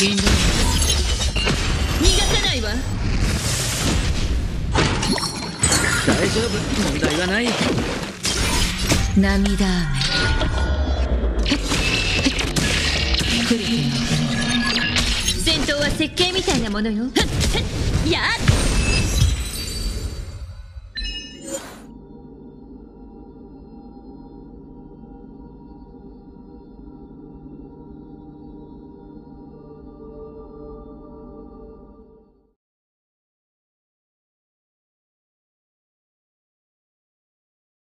撃銀逃がさないわ。大丈夫。問題はない。涙雨。来る手が遅れる戦闘は設計みたいなものよ。やっ。